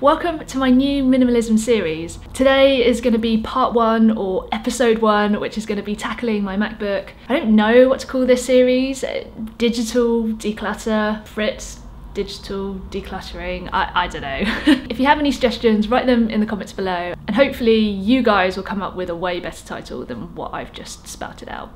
Welcome to my new minimalism series. Today is going to be part one or episode one, which is going to be tackling my MacBook. I don't know what to call this series uh, digital declutter, Frit's, digital decluttering. I, I don't know. if you have any suggestions, write them in the comments below, and hopefully, you guys will come up with a way better title than what I've just spouted out.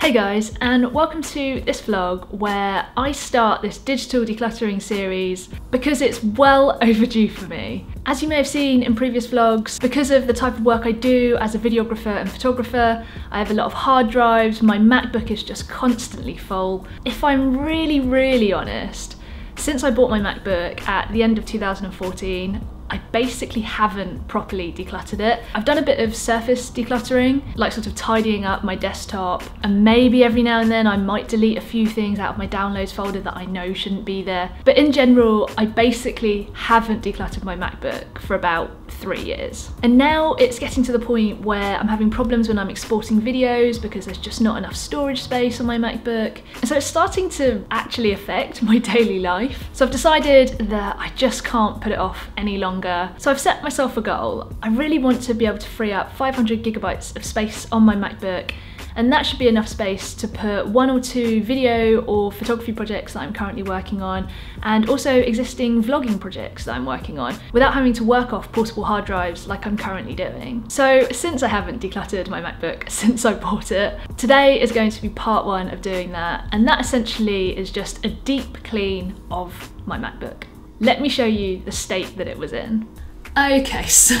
Hey guys, and welcome to this vlog where I start this digital decluttering series because it's well overdue for me. As you may have seen in previous vlogs, because of the type of work I do as a videographer and photographer, I have a lot of hard drives, my MacBook is just constantly full. If I'm really, really honest, since I bought my MacBook at the end of 2014, I basically haven't properly decluttered it. I've done a bit of surface decluttering, like sort of tidying up my desktop, and maybe every now and then I might delete a few things out of my downloads folder that I know shouldn't be there. But in general, I basically haven't decluttered my MacBook for about three years. And now it's getting to the point where I'm having problems when I'm exporting videos because there's just not enough storage space on my MacBook. And so it's starting to actually affect my daily life. So I've decided that I just can't put it off any longer. So I've set myself a goal. I really want to be able to free up 500 gigabytes of space on my MacBook and that should be enough space to put one or two video or photography projects that I'm currently working on and also existing vlogging projects that I'm working on without having to work off portable hard drives like I'm currently doing. So since I haven't decluttered my MacBook since I bought it, today is going to be part one of doing that and that essentially is just a deep clean of my MacBook. Let me show you the state that it was in. Okay, so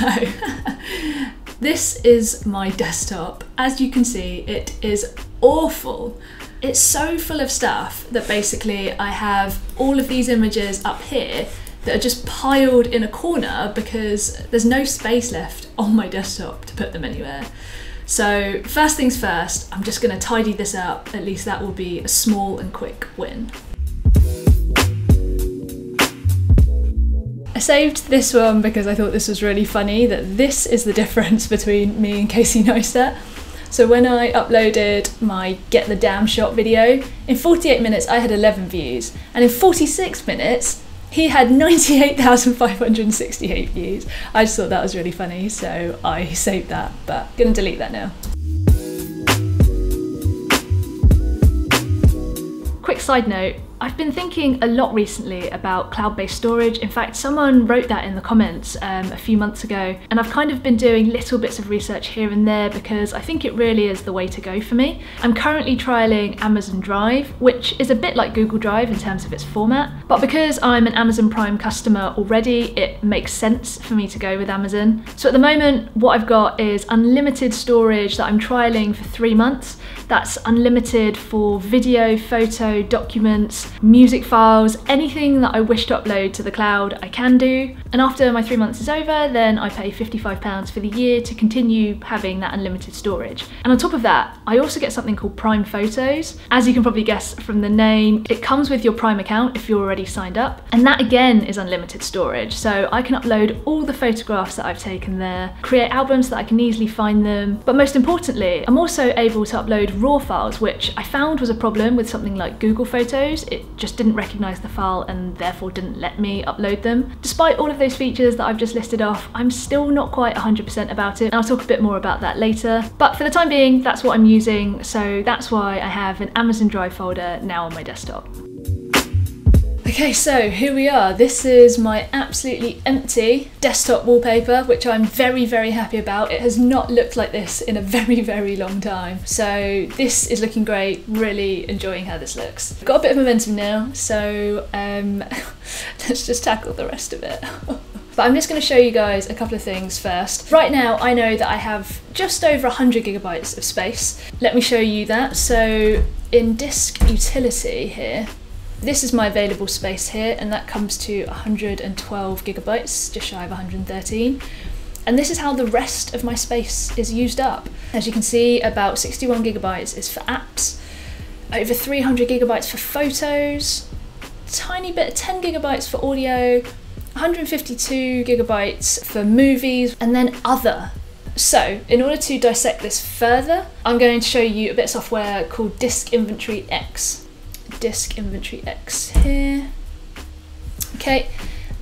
this is my desktop. As you can see, it is awful. It's so full of stuff that basically I have all of these images up here that are just piled in a corner because there's no space left on my desktop to put them anywhere. So first things first, I'm just gonna tidy this up, at least that will be a small and quick win. Saved this one because I thought this was really funny that this is the difference between me and Casey Neistat. So when I uploaded my Get the Damn Shot video, in 48 minutes I had 11 views, and in 46 minutes he had 98,568 views. I just thought that was really funny, so I saved that, but I'm gonna delete that now. Quick side note, I've been thinking a lot recently about cloud-based storage. In fact, someone wrote that in the comments um, a few months ago, and I've kind of been doing little bits of research here and there because I think it really is the way to go for me. I'm currently trialing Amazon Drive, which is a bit like Google Drive in terms of its format, but because I'm an Amazon Prime customer already, it makes sense for me to go with Amazon. So at the moment, what I've got is unlimited storage that I'm trialing for three months. That's unlimited for video, photo, documents, music files, anything that I wish to upload to the cloud I can do. And after my three months is over, then I pay £55 for the year to continue having that unlimited storage. And on top of that, I also get something called Prime Photos. As you can probably guess from the name, it comes with your Prime account if you're already signed up. And that again is unlimited storage. So I can upload all the photographs that I've taken there, create albums that I can easily find them. But most importantly, I'm also able to upload RAW files, which I found was a problem with something like Google Photos. It just didn't recognize the file and therefore didn't let me upload them. Despite all of those features that I've just listed off, I'm still not quite 100% about it and I'll talk a bit more about that later. But for the time being, that's what I'm using, so that's why I have an Amazon Drive folder now on my desktop. Okay, so here we are. This is my absolutely empty desktop wallpaper, which I'm very, very happy about. It has not looked like this in a very, very long time. So this is looking great, really enjoying how this looks. Got a bit of momentum now, so um, let's just tackle the rest of it. But I'm just going to show you guys a couple of things first. Right now, I know that I have just over 100 gigabytes of space. Let me show you that. So in disk utility here, this is my available space here, and that comes to 112 gigabytes, just shy of 113. And this is how the rest of my space is used up. As you can see, about 61 gigabytes is for apps, over 300 gigabytes for photos, tiny bit, 10 gigabytes for audio, 152 gigabytes for movies, and then other. So, in order to dissect this further, I'm going to show you a bit of software called Disk Inventory X. disk inventory X here. Okay,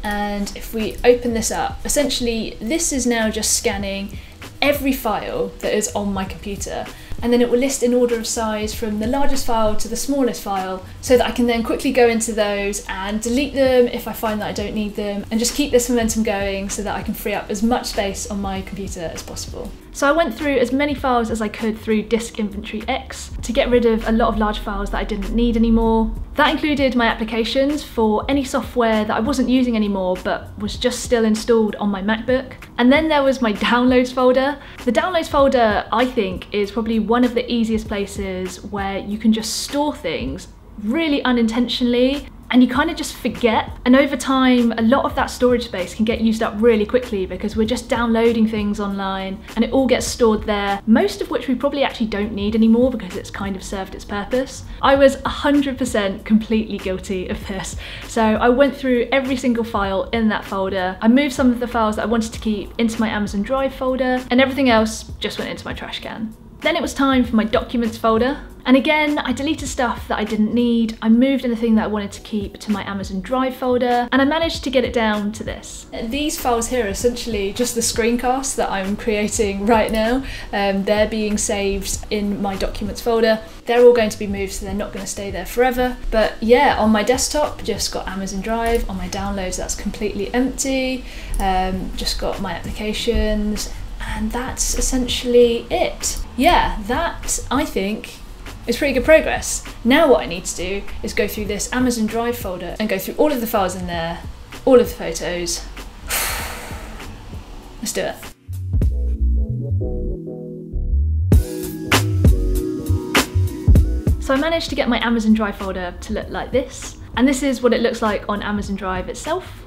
and if we open this up, essentially this is now just scanning every file that is on my computer and then it will list in order of size from the largest file to the smallest file so that I can then quickly go into those and delete them if I find that I don't need them and just keep this momentum going so that I can free up as much space on my computer as possible. So I went through as many files as I could through Disk Inventory X to get rid of a lot of large files that I didn't need anymore. That included my applications for any software that I wasn't using anymore but was just still installed on my MacBook. And then there was my downloads folder. The downloads folder, I think, is probably one of the easiest places where you can just store things really unintentionally and you kind of just forget. And over time, a lot of that storage space can get used up really quickly because we're just downloading things online and it all gets stored there, most of which we probably actually don't need anymore because it's kind of served its purpose. I was 100% completely guilty of this. So I went through every single file in that folder. I moved some of the files that I wanted to keep into my Amazon Drive folder and everything else just went into my trash can. Then it was time for my documents folder. And again, I deleted stuff that I didn't need, I moved anything that I wanted to keep to my Amazon Drive folder, and I managed to get it down to this. These files here are essentially just the screencasts that I'm creating right now. Um, they're being saved in my documents folder. They're all going to be moved, so they're not going to stay there forever. But yeah, on my desktop, just got Amazon Drive. On my downloads, that's completely empty. Um, just got my applications, and that's essentially it. Yeah, that I think is pretty good progress. Now what I need to do is go through this Amazon Drive folder and go through all of the files in there, all of the photos. Let's do it. So I managed to get my Amazon Drive folder to look like this. And this is what it looks like on Amazon Drive itself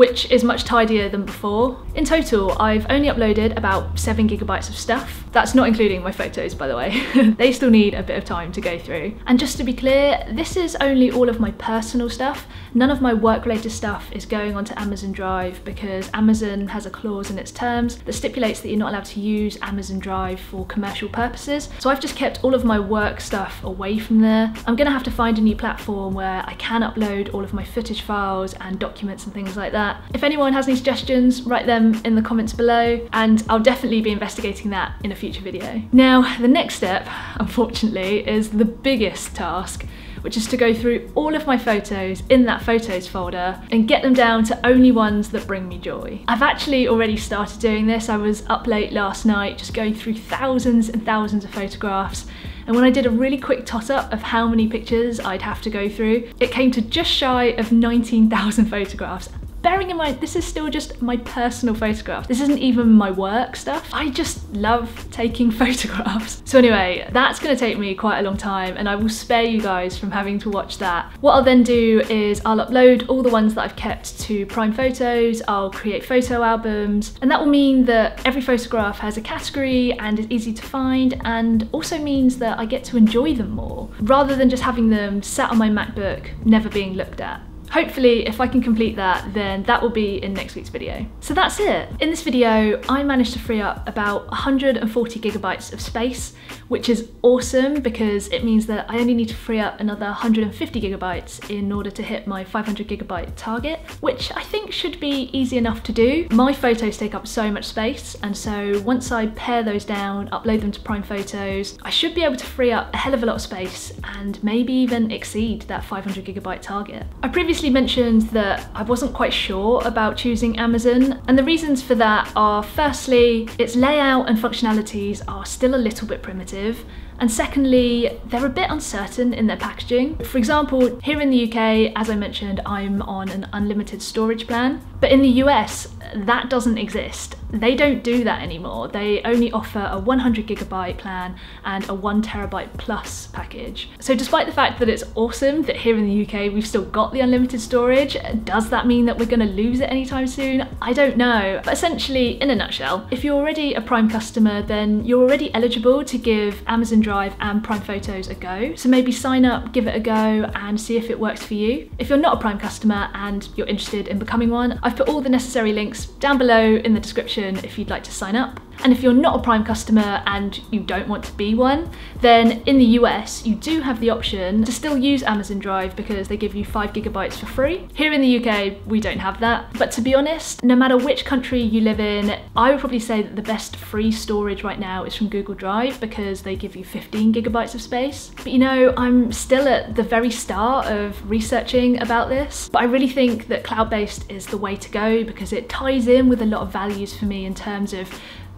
which is much tidier than before. In total, I've only uploaded about seven gigabytes of stuff. That's not including my photos, by the way. they still need a bit of time to go through. And just to be clear, this is only all of my personal stuff. None of my work-related stuff is going onto Amazon Drive because Amazon has a clause in its terms that stipulates that you're not allowed to use Amazon Drive for commercial purposes. So I've just kept all of my work stuff away from there. I'm gonna have to find a new platform where I can upload all of my footage files and documents and things like that that. If anyone has any suggestions, write them in the comments below and I'll definitely be investigating that in a future video. Now, the next step, unfortunately, is the biggest task which is to go through all of my photos in that photos folder and get them down to only ones that bring me joy. I've actually already started doing this. I was up late last night just going through thousands and thousands of photographs and when I did a really quick tot up of how many pictures I'd have to go through, it came to just shy of 19,000 photographs bearing in mind this is still just my personal photographs this isn't even my work stuff. I just love taking photographs. So anyway that's going to take me quite a long time and i will spare you guys from having to watch that. What i'll then do is i'll upload all the ones that i've kept to prime photos i'll create photo albums and that will mean that every photograph has a category and is easy to find and also means that i get to enjoy them more rather than just having them sat on my macbook never being looked at Hopefully, if I can complete that, then that will be in next week's video. So that's it. In this video, I managed to free up about 140 gigabytes of space, which is awesome because it means that I only need to free up another 150 gigabytes in order to hit my 500 gigabyte target, which I think should be easy enough to do. My photos take up so much space, and so once I pare those down, upload them to Prime Photos, I should be able to free up a hell of a lot of space and maybe even exceed that 500 gigabyte target. I previously previously mentioned that I wasn't quite sure about choosing Amazon and the reasons for that are firstly, its layout and functionalities are still a little bit primitive and secondly, they're a bit uncertain in their packaging. For example, here in the UK, as I mentioned, I'm on an unlimited storage plan, but in the US, that doesn't exist. They don't do that anymore. They only offer a 100 gigabyte plan and a one terabyte plus package. So despite the fact that it's awesome that here in the UK we've still got the unlimited storage, does that mean that we're gonna lose it anytime soon? I don't know. But essentially, in a nutshell, if you're already a Prime customer, then you're already eligible to give Amazon Drive and Prime Photos a go. So maybe sign up, give it a go and see if it works for you. If you're not a Prime customer and you're interested in becoming one, I've put all the necessary links down below in the description if you'd like to sign up. And if you're not a Prime customer and you don't want to be one, then in the US, you do have the option to still use Amazon Drive because they give you five gigabytes for free. Here in the UK, we don't have that. But to be honest, no matter which country you live in, I would probably say that the best free storage right now is from Google Drive because they give you 15 gigabytes of space. But you know, I'm still at the very start of researching about this, but I really think that cloud-based is the way to go because it ties in with a lot of values for me in terms of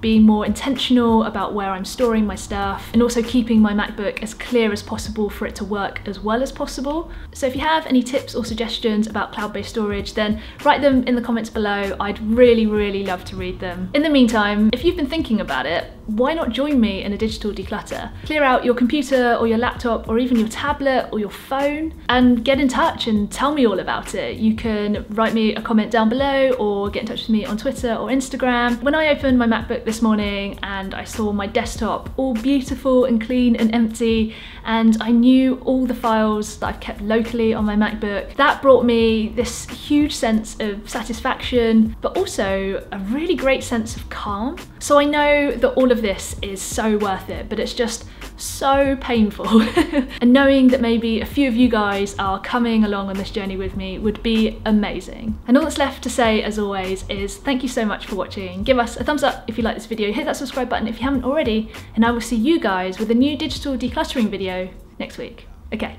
being more intentional about where I'm storing my stuff and also keeping my MacBook as clear as possible for it to work as well as possible. So if you have any tips or suggestions about cloud-based storage, then write them in the comments below. I'd really, really love to read them. In the meantime, if you've been thinking about it, why not join me in a digital declutter? Clear out your computer or your laptop or even your tablet or your phone and get in touch and tell me all about it. You can write me a comment down below or get in touch with me on Twitter or Instagram. When I opened my MacBook this morning and I saw my desktop all beautiful and clean and empty and I knew all the files that I've kept locally on my MacBook, that brought me this huge sense of satisfaction but also a really great sense of calm. So I know that all of this is so worth it, but it's just so painful. and knowing that maybe a few of you guys are coming along on this journey with me would be amazing. And all that's left to say, as always, is thank you so much for watching. Give us a thumbs up if you like this video, hit that subscribe button if you haven't already, and I will see you guys with a new digital decluttering video next week. Okay.